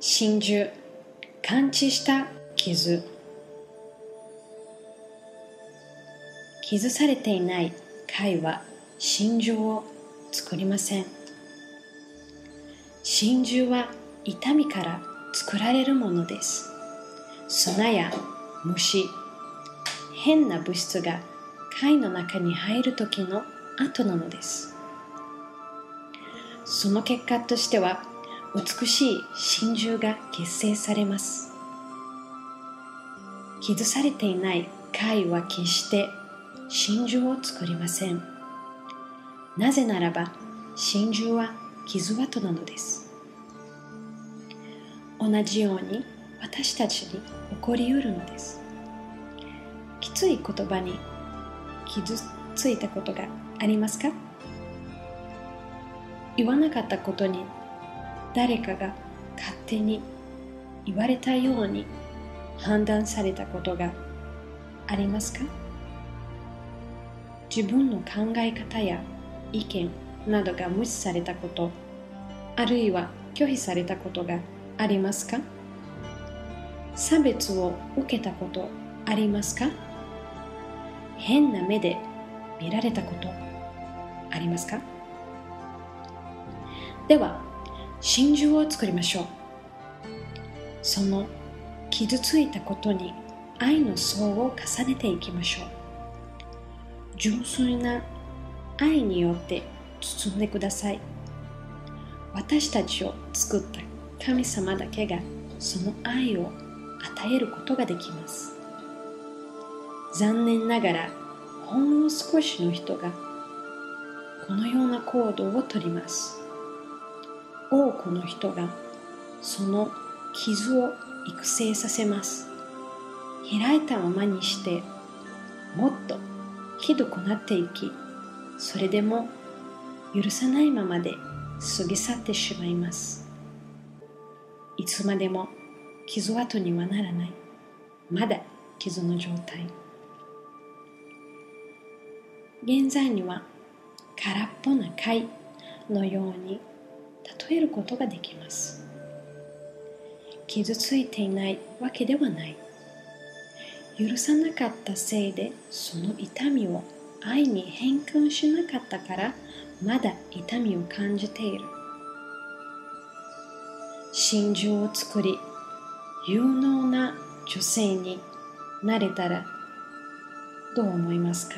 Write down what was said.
真珠感知した傷。傷されていない貝は真珠を作りません。真珠は痛みから作られるものです。砂や虫変な物質が貝の中に入る時の後なのです。その結果としては美しい真珠が結成されます。傷されていない貝は決して真珠を作りません。なぜならば真珠は傷跡なのです。同じように私たちに起こりうるのです。きつい言葉に傷ついたことがありますか？言わなかったことに誰かが勝手に言われたように判断されたことがありますか？自分の考え方や意見などが無視されたことあるいは拒否されたことがありますか？差別を受けたことありますか？変な目で見られたことありますか？では真珠を作りましょう。その傷ついたことに愛の層を重ねていきましょう。純粋な愛によって包んでください。私たちを作った神様だけがその愛を与えることができます。残念ながらほんの少しの人がこのような行動をとります。多くの人がその傷を育成させます。開いたままにしてもっとひどくなっていきそれでも許さないままで過ぎ去ってしまいます。いつまでも傷跡にはならない。まだ傷の状態。現在には空っぽな貝のように例えることができます。傷ついていないわけではない。許さなかったせいでその痛みを愛に変換しなかったからまだ痛みを感じている。真珠を作り有能な女性になれたらどう思いますか？